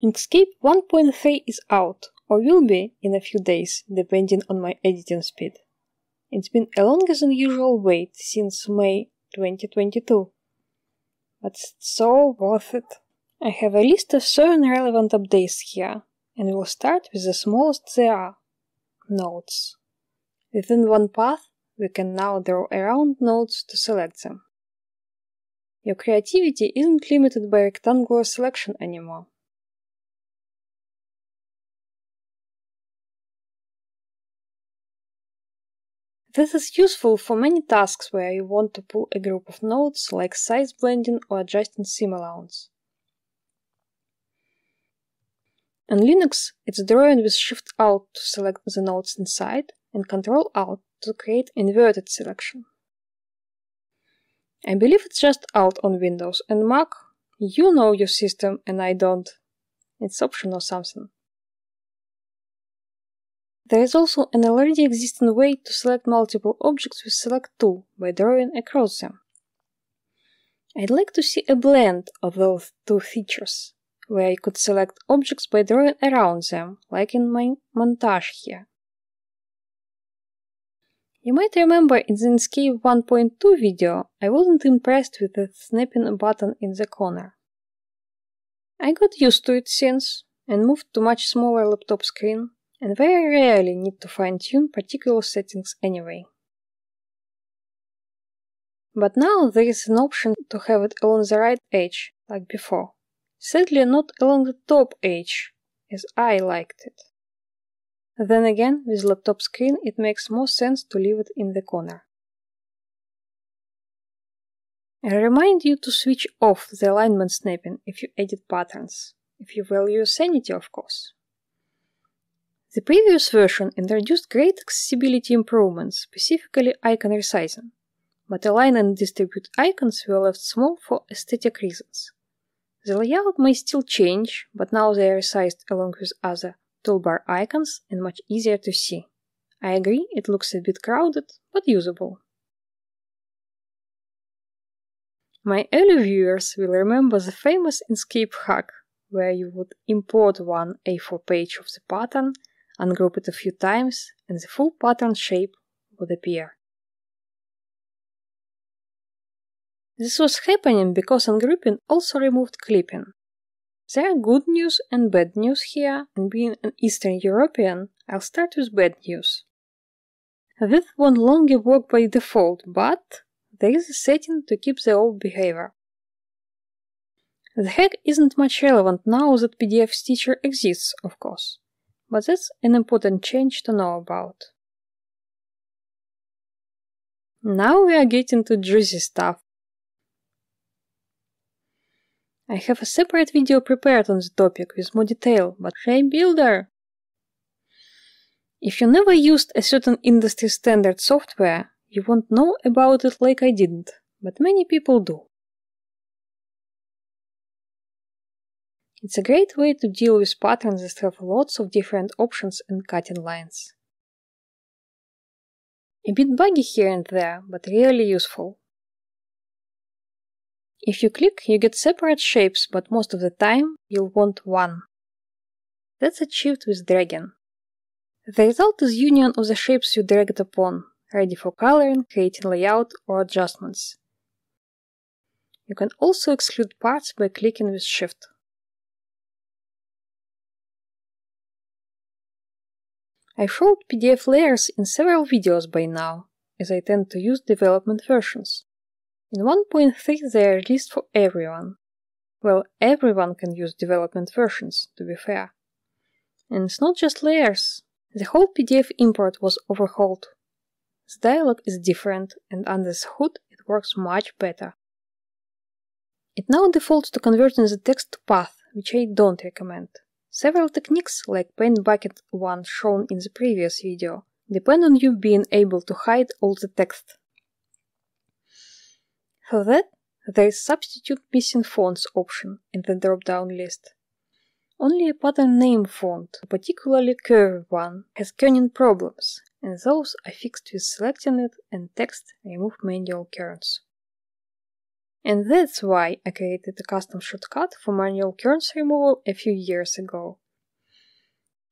Inkscape 1.3 is out, or will be in a few days, depending on my editing speed. It's been a longer than usual wait since May 2022, but it's so worth it. I have a list of certain relevant updates here, and we'll start with the smallest there are nodes. Within one path, we can now draw around nodes to select them. Your creativity isn't limited by rectangular selection anymore. This is useful for many tasks where you want to pull a group of nodes like size blending or adjusting seam allowance. On Linux, it's drawing with Shift Alt to select the nodes inside and Control Alt to create inverted selection. I believe it's just Alt on Windows and Mac. You know your system and I don't. It's optional or something. There is also an already existing way to select multiple objects with Select tool by drawing across them. I'd like to see a blend of those two features, where I could select objects by drawing around them, like in my montage here. You might remember in the Inkscape 1.2 video, I wasn't impressed with the snapping button in the corner. I got used to it since, and moved to much smaller laptop screen, and very rarely need to fine-tune particular settings anyway. But now there is an option to have it along the right edge, like before. Sadly not along the top edge, as I liked it. Then again, with laptop screen it makes more sense to leave it in the corner. I remind you to switch off the alignment snapping if you edit patterns, if you value sanity of course. The previous version introduced great accessibility improvements, specifically icon resizing, but align and distribute icons were left small for aesthetic reasons. The layout may still change, but now they are resized along with other toolbar icons and much easier to see. I agree, it looks a bit crowded, but usable. My early viewers will remember the famous Inkscape hack, where you would import one A4 page of the pattern ungroup it a few times, and the full pattern shape would appear. This was happening because ungrouping also removed clipping. There are good news and bad news here, and being an Eastern European, I'll start with bad news. This won't longer work by default, but there is a setting to keep the old behavior. The hack isn't much relevant now that PDF Stitcher exists, of course but that's an important change to know about. Now we are getting to juicy stuff. I have a separate video prepared on the topic with more detail, but Shape Builder! If you never used a certain industry standard software, you won't know about it like I didn't, but many people do. It's a great way to deal with patterns that have lots of different options and cutting lines. A bit buggy here and there, but really useful. If you click, you get separate shapes, but most of the time you'll want one. That's achieved with dragging. The result is union of the shapes you dragged upon, ready for coloring, creating layout, or adjustments. You can also exclude parts by clicking with Shift. I showed PDF layers in several videos by now, as I tend to use development versions. In 1.3 they are released for everyone. Well, everyone can use development versions, to be fair. And it's not just layers. The whole PDF import was overhauled. The dialog is different, and under the hood it works much better. It now defaults to converting the text to path, which I don't recommend. Several techniques, like paint bucket one shown in the previous video, depend on you being able to hide all the text. For that, there is substitute missing fonts option in the drop-down list. Only a pattern name font, a particularly curvy one, has kerning problems, and those are fixed with selecting it and text remove manual kerns. And that's why I created a custom shortcut for manual kerns removal a few years ago.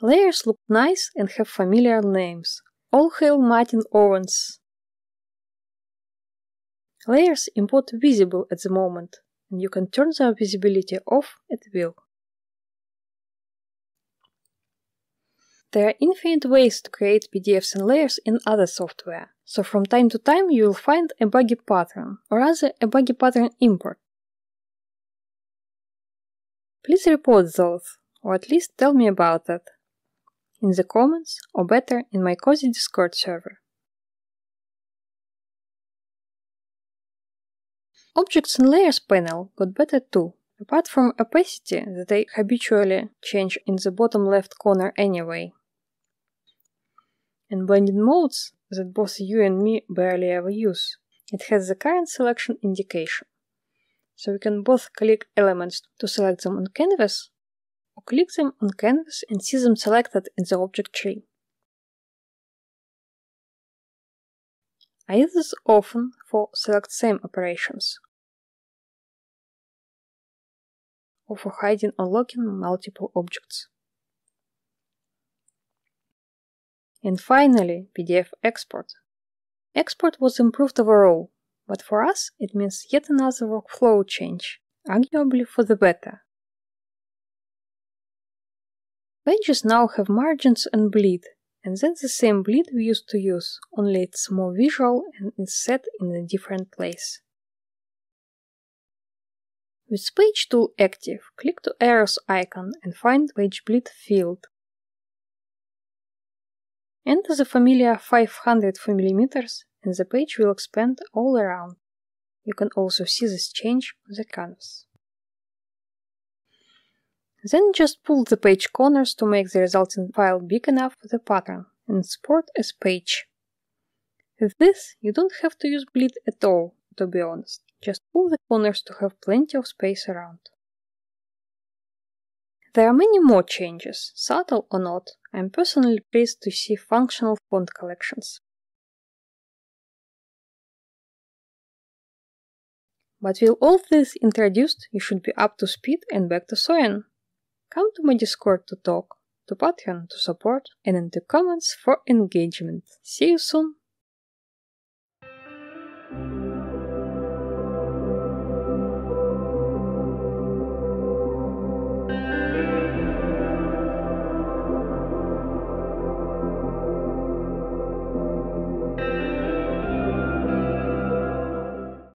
Layers look nice and have familiar names. All hail Martin Owens. Layers import visible at the moment, and you can turn their visibility off at will. There are infinite ways to create PDFs and layers in other software, so from time to time you will find a buggy pattern, or rather a buggy pattern import. Please report those, or at least tell me about that, in the comments, or better, in my cozy Discord server. Objects and Layers panel got better too, apart from opacity that I habitually change in the bottom left corner anyway. And blended modes that both you and me barely ever use. It has the current selection indication. So we can both click elements to select them on canvas, or click them on canvas and see them selected in the object tree. I use this often for select same operations, or for hiding or locking multiple objects. And finally, PDF export. Export was improved overall, but for us it means yet another workflow change, arguably for the better. Pages now have margins and bleed, and that's the same bleed we used to use, only it's more visual and is set in a different place. With Page tool active, click to arrows icon and find Page Bleed field. Enter the familiar 500 mm and the page will expand all around. You can also see this change on the canvas. Then just pull the page corners to make the resulting file big enough for the pattern and export as page. With this, you don't have to use bleed at all, to be honest. Just pull the corners to have plenty of space around. There are many more changes, subtle or not. I'm personally pleased to see functional font collections. But with all this introduced, you should be up to speed and back to sewing. Come to my Discord to talk, to Patreon to support, and in the comments for engagement. See you soon!